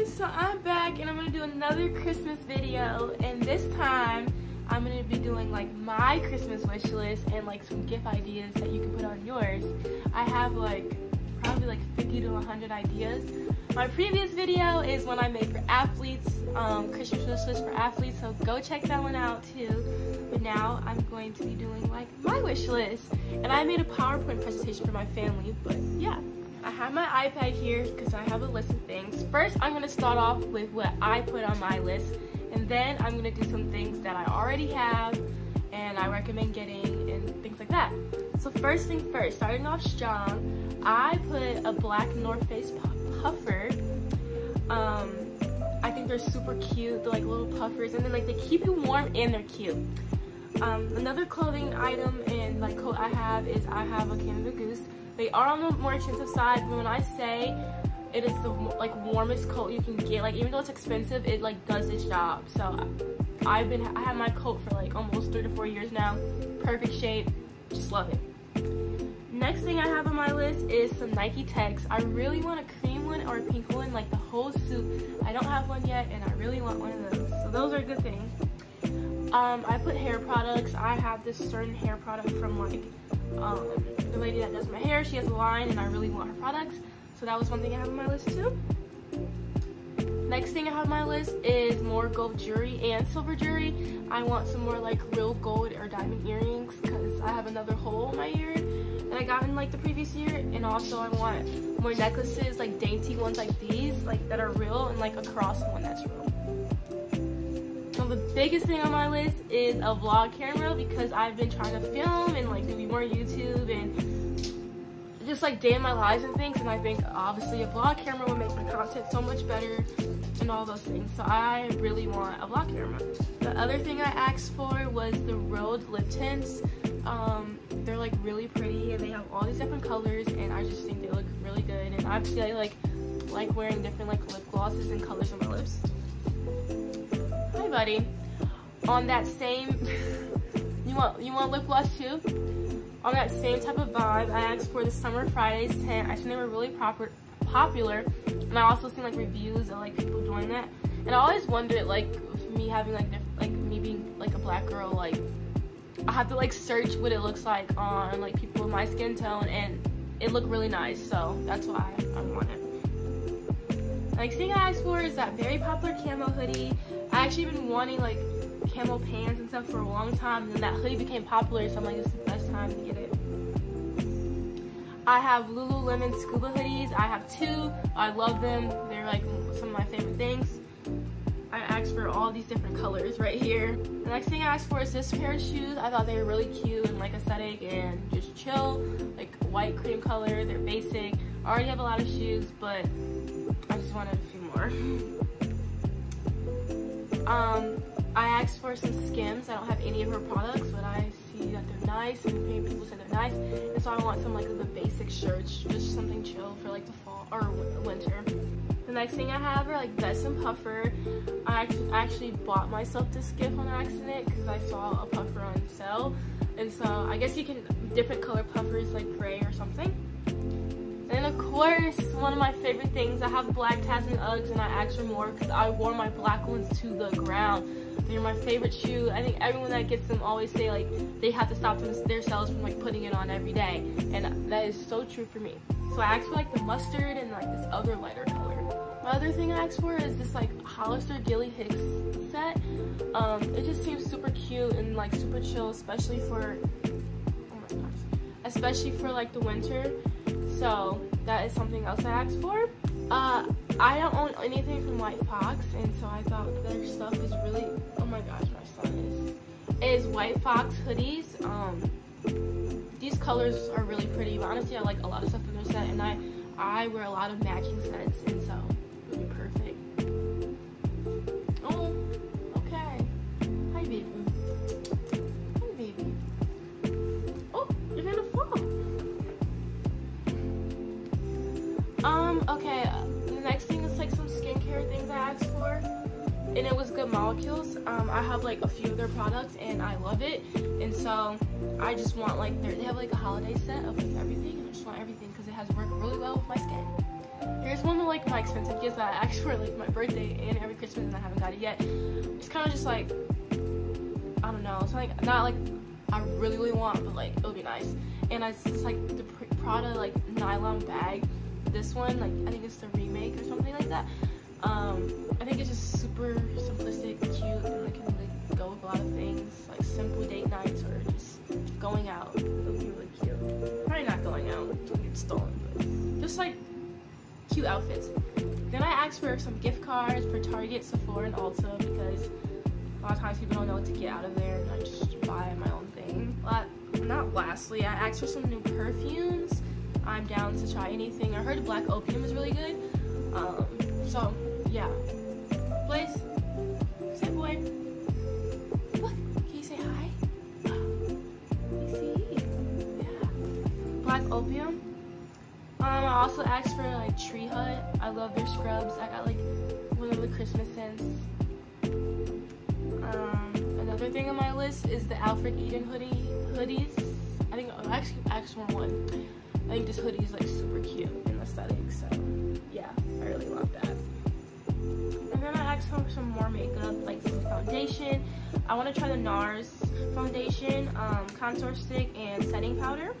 guys, so I'm back and I'm gonna do another Christmas video and this time I'm gonna be doing like my Christmas wish list and like some gift ideas that you can put on yours. I have like probably like 50 to 100 ideas. My previous video is one I made for athletes, um, Christmas wish list for athletes, so go check that one out too. But now I'm going to be doing like my wish list and I made a PowerPoint presentation for my family, but yeah. I have my iPad here because I have a list of things. First, I'm going to start off with what I put on my list, and then I'm going to do some things that I already have and I recommend getting and things like that. So first thing first, starting off strong, I put a black North Face puffer. Um, I think they're super cute. They're like little puffers, and then like they keep you warm and they're cute. Um, another clothing item and like coat I have is I have a Canada Goose. They are on the more expensive side, but when I say it is the like warmest coat you can get, like even though it's expensive, it like does its job. So I've been, I have my coat for like almost three to four years now. Perfect shape, just love it. Next thing I have on my list is some Nike Techs. I really want a cream one or a pink one, like the whole suit. I don't have one yet, and I really want one of those. So those are good things. Um, I put hair products. I have this certain hair product from like um, the lady that does my hair. She has a line and I really want her products. So that was one thing I have on my list too. Next thing I have on my list is more gold jewelry and silver jewelry. I want some more like real gold or diamond earrings because I have another hole in my ear that I got in like the previous year. And also I want more necklaces, like dainty ones like these, like that are real and like a cross one that's real the biggest thing on my list is a vlog camera because I've been trying to film and like do more YouTube and just like day in my lives and things and I think obviously a vlog camera would make my content so much better and all those things so I really want a vlog camera. The other thing I asked for was the Rhode lip tints. Um, they're like really pretty and they have all these different colors and I just think they look really good and obviously I like like wearing different like lip glosses and colors on my lips buddy. On that same, you want you want lip gloss too? On that same type of vibe, I asked for the Summer Fridays tint. I think they were really proper, popular, and I also seen like reviews of like people doing that. And I always wondered like me having like like me being like a black girl, like I have to like search what it looks like on like people with my skin tone, and it looked really nice. So that's why I want it. Next thing I asked for is that very popular camo hoodie. I actually been wanting like camel pants and stuff for a long time and then that hoodie became popular so I'm like it's the best time to get it. I have Lululemon scuba hoodies. I have two. I love them. They're like some of my favorite things. I asked for all these different colors right here. The next thing I asked for is this pair of shoes. I thought they were really cute and like aesthetic and just chill. Like white cream color. They're basic. I already have a lot of shoes, but I just wanted a few more. Um, I asked for some Skims. I don't have any of her products, but I see that they're nice and people say they're nice. And so I want some like the basic shirts, just something chill for like the fall or winter. The next thing I have are like vest and puffer. I actually, actually bought myself this gift on accident because I saw a puffer on sale. And so I guess you can, different color puffers like gray or something. Of course, one of my favorite things, I have black Tasman Uggs and I asked for more because I wore my black ones to the ground. They're my favorite shoe. I think everyone that gets them always say like they have to stop themselves from like putting it on every day. And that is so true for me. So I asked for like the mustard and like this other lighter color. My other thing I asked for is this like Hollister Gilly Hicks set. Um, it just seems super cute and like super chill, especially for, oh my gosh, especially for like the winter. So that is something else I asked for. Uh, I don't own anything from White Fox, and so I thought their stuff is really, oh my gosh, my son is, is White Fox hoodies. Um, these colors are really pretty, but honestly, I like a lot of stuff in their set, and I, I wear a lot of matching sets, and so it would be perfect. Okay, the next thing is like some skincare things I asked for. And it was Good Molecules. Um, I have like a few of their products and I love it. And so I just want like, they have like a holiday set of like everything. And I just want everything because it has worked really well with my skin. here's one of like my expensive gifts that I asked for like my birthday and every Christmas and I haven't got it yet. It's kind of just like I don't know. It's like not like I really really want, but like it'll be nice. And it's just like the Prada like nylon bag. This one, like I think it's the remake or something like that. Um, I think it's just super simplistic, cute, and it can like go with a lot of things, like simple date nights or just going out. It'll be really cute. Probably not going out, it'll get stolen, but just like cute outfits. Then I asked for some gift cards for Target, Sephora, and Ulta because a lot of times people don't know what to get out of there, and I just buy my own thing. But not lastly, I asked for some new perfumes. I'm down to try anything. I heard Black Opium is really good. Um, so yeah. Blaze, say boy. Look, can you say hi? You see? Yeah. Black Opium. Um, I also asked for like Tree Hut. I love their scrubs. I got like one of the Christmas scents. Um, another thing on my list is the Aelfric Eden hoodie hoodies. I think oh, actually actually one. I think this hoodie is like super cute in aesthetic. So yeah, I really love that. And then I asked for some more makeup, like some foundation. I want to try the NARS foundation, um, contour stick, and setting powder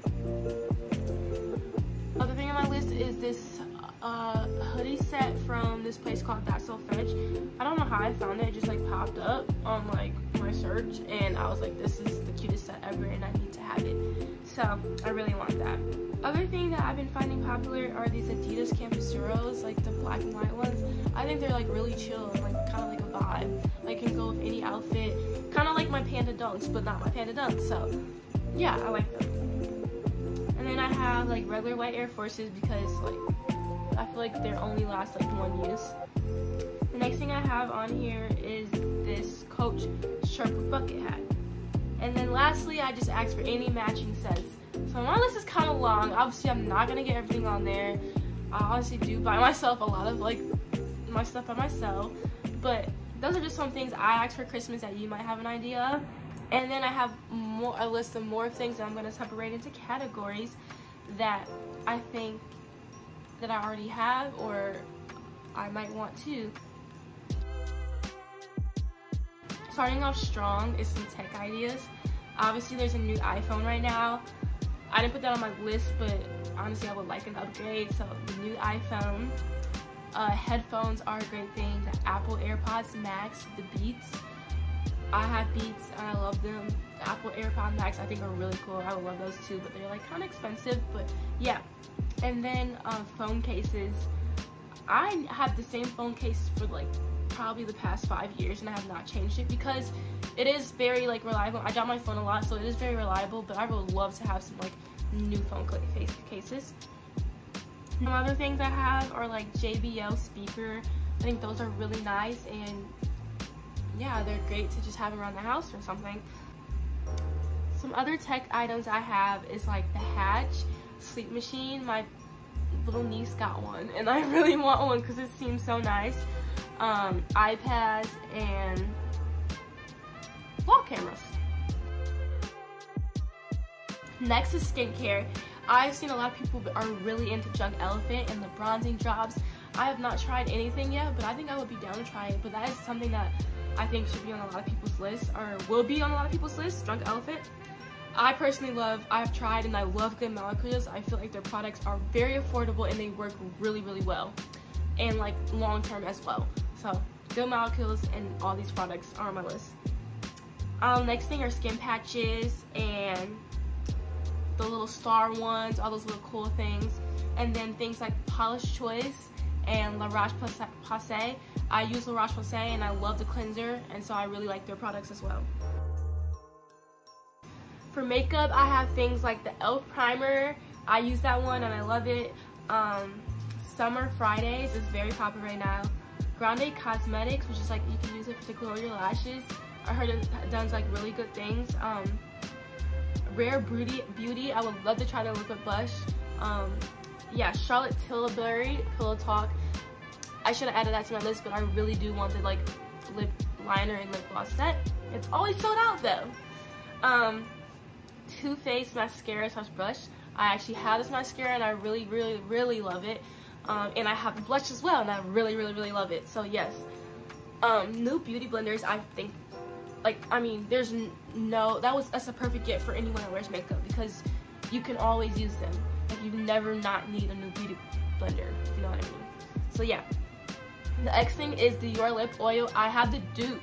other thing on my list is this uh, hoodie set from this place called That's So Fetch. I don't know how I found it. It just like popped up on like my search and I was like, this is the cutest set ever and I need to have it. So I really want that. Other thing that I've been finding popular are these Adidas Campus Zeros, like the black and white ones. I think they're like really chill and like kind of like a vibe. Like can go with any outfit. Kind of like my Panda Dunks, but not my Panda Dunks. So yeah, I like them. And then I have like regular white Air Forces because like I feel like they only last like one use. The next thing I have on here is this Coach Sherpa bucket hat. And then lastly, I just asked for any matching sets. So my list is kind of long. Obviously, I'm not gonna get everything on there. I honestly do buy myself a lot of like my stuff by myself, but those are just some things I asked for Christmas that you might have an idea of. And then I have more a list of more things that I'm to separate into categories that I think that I already have or I might want to. Starting off strong is some tech ideas. Obviously there's a new iPhone right now. I didn't put that on my list, but honestly I would like an upgrade. So the new iPhone, uh, headphones are a great thing. The Apple AirPods Max, the Beats, I have Beats and I love them. The Apple AirPod Max I think are really cool. I would love those too, but they're like kind of expensive, but yeah. And then uh, phone cases. I have the same phone case for like probably the past five years and I have not changed it because it is very like reliable. I drop my phone a lot, so it is very reliable, but I would love to have some like new phone case cases. Some other things I have are like JBL speaker. I think those are really nice and yeah, they're great to just have around the house or something. Some other tech items I have is like the Hatch sleep machine. My little niece got one and I really want one because it seems so nice. Um, iPads and wall cameras. Next is skincare. I've seen a lot of people are really into Drunk Elephant and the bronzing drops. I have not tried anything yet, but I think I would be down to try it. But that is something that I think should be on a lot of people's list or will be on a lot of people's list, Drunk Elephant. I personally love, I've tried and I love Good Molecules. I feel like their products are very affordable and they work really, really well. And like long term as well. So Good Molecules and all these products are on my list. Um, next thing are skin patches and the little star ones, all those little cool things. And then things like Paula's Choice and La Roche-Posay. I use La Roche-Posay and I love the cleanser and so I really like their products as well. For makeup, I have things like the e.l.f. primer. I use that one and I love it. Um, Summer Fridays is very popular right now. Grande Cosmetics, which is like you can use it to glow your lashes. I heard it does like really good things. Um, Rare Beauty, Beauty, I would love to try the liquid blush. Um, yeah, Charlotte Tilbury Pillow Talk. I should have added that to my list, but I really do want the like lip liner and lip gloss set. It's always sold out though. Um, Too Faced mascara slash brush. I actually have this mascara and I really, really, really love it. Um, and I have blush as well, and I really, really, really love it. So yes, um, new beauty blenders. I think, like, I mean, there's no that was that's a perfect gift for anyone that wears makeup because you can always use them. Like, you never not need a new beauty blender. You know what I mean. So yeah. The next thing is the Dior lip oil. I have the dupe,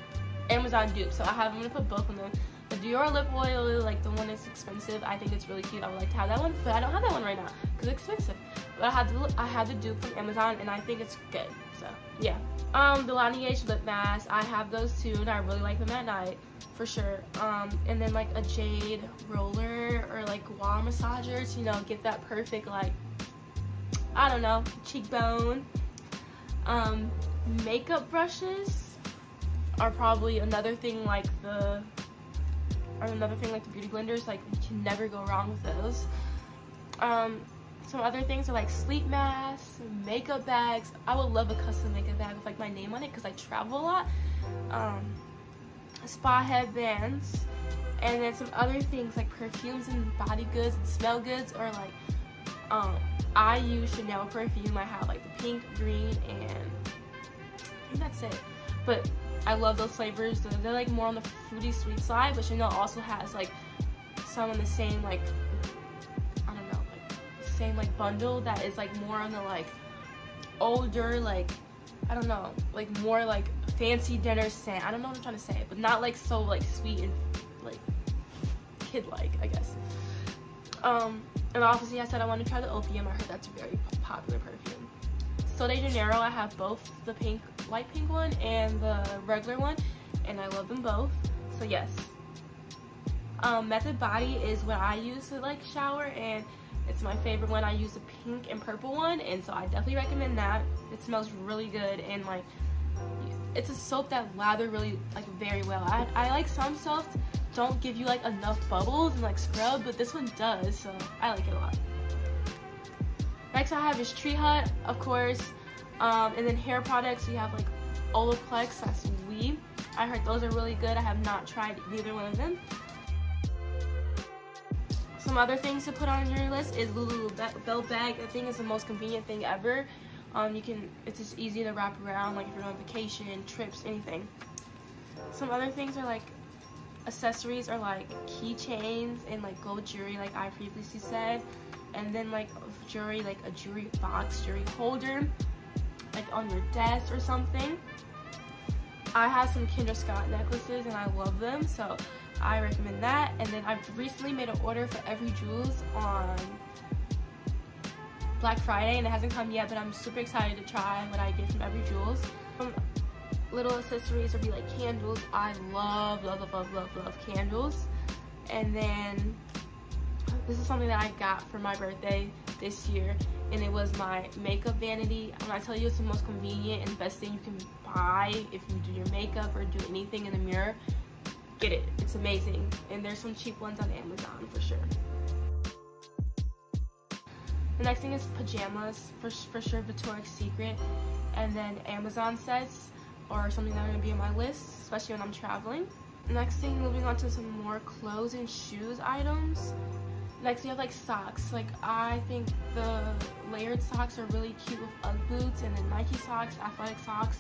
Amazon dupe. So I have, I'm gonna put both of them. Dior lip oil, like the one that's expensive, I think it's really cute. I would like to have that one, but I don't have that one right now because it's expensive. But I had the I had the dupe from Amazon, and I think it's good. So yeah. Um, the Laneige lip mask, I have those too, and I really like them at night for sure. Um, and then like a jade roller or like wall massagers, you know, get that perfect like I don't know cheekbone. Um, makeup brushes are probably another thing like the or another thing like the beauty blenders, like you can never go wrong with those. Um, some other things are like sleep masks, makeup bags. I would love a custom makeup bag with like my name on it because I travel a lot. Um, spa headbands, and then some other things like perfumes and body goods and smell goods or like um, I use Chanel perfume. I have like the pink, green, and I think that's it. But I love those flavors. They're, like more on the fruity sweet side, but Chanel also has like some of the same like I don't know, like same like bundle that is like more on the like older like I don't know, like more like fancy dinner scent. I don't know what I'm trying to say, but not like so like sweet and like kid like, I guess. Um, and obviously I said I want to try the opium. I heard that's a very popular perfume. Sol de Janeiro, I have both the pink light pink one and the regular one and I love them both. So yes. Um, Method Body is what I use to like shower and it's my favorite one. I use the pink and purple one and so I definitely recommend that. It smells really good and like it's a soap that lather really like very well. I, I like some soaps don't give you like enough bubbles and like scrub but this one does so I like it a lot. Next I have is Tree Hut of course um, and then hair products, you have like Olaplex, that's We. I heard those are really good. I have not tried either one of them. Some other things to put on your list is Lulu Belt Bag. I think it's the most convenient thing ever. Um, you can, it's just easy to wrap around, like if you're on vacation, trips, anything. Some other things are like accessories are like keychains and like gold jewelry, like I previously said. And then like jewelry, like a jewelry box, jewelry holder like on your desk or something. I have some Kendra Scott necklaces and I love them, so I recommend that. And then I've recently made an order for Evry Jewels on Black Friday and it hasn't come yet, but I'm super excited to try what I get from Evry Jewels. Um, little accessories would be like candles. I love, love, love, love, love candles. And then this is something that I got for my birthday this year and it was my makeup vanity. When I tell you it's the most convenient and best thing you can buy if you do your makeup or do anything in the mirror, get it. It's amazing. And there's some cheap ones on Amazon for sure. The next thing is pajamas, for, for sure Victoria's Secret, and then Amazon sets, or something that are gonna be on my list, especially when I'm traveling. Next thing, moving on to some more clothes and shoes items. Next we have like socks. Like I think the layered socks are really cute with Ugg boots and then Nike socks, athletic socks.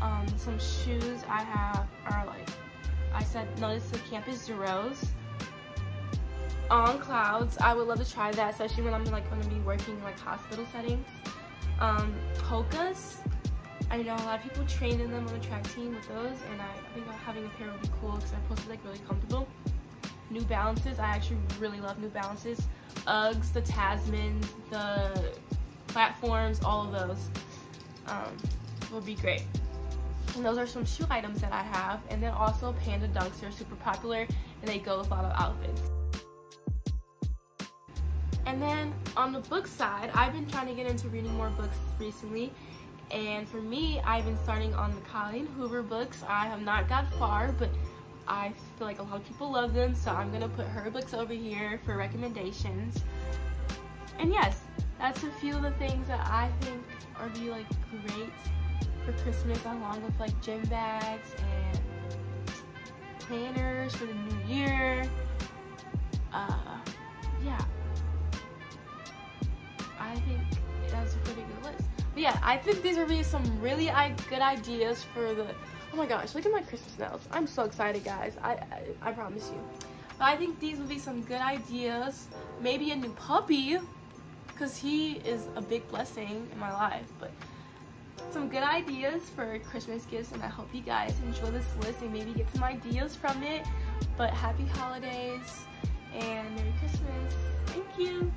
Um, some shoes I have are like, I said, notice the Campus Zeros. On clouds, I would love to try that, especially when I'm like going to be working in like hospital settings. Um, Hoka's, I know a lot of people train in them on the track team with those, and I, I think having a pair would be cool because they're supposed to be like really comfortable. New Balances. I actually really love New Balances. Uggs, the Tasmans, the platforms, all of those um, will be great. And those are some shoe items that I have. And then also Panda Dunks. They're super popular and they go with a lot of outfits. And then on the book side, I've been trying to get into reading more books recently. And for me, I've been starting on the Colleen Hoover books. I have not got far, but I feel like a lot of people love them, so I'm gonna put her books over here for recommendations. And yes, that's a few of the things that I think are be like great for Christmas along with like gym bags and planners for the new year. Uh, yeah. I think that's a pretty good list. yeah, I think these would be some really good ideas for the. Oh my gosh, look at my Christmas nails. I'm so excited, guys. I I, I promise you. But I think these would be some good ideas. Maybe a new puppy, because he is a big blessing in my life. But some good ideas for Christmas gifts, and I hope you guys enjoy this list and maybe get some ideas from it. But happy holidays and Merry Christmas. Thank you.